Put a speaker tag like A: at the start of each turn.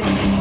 A: Oh!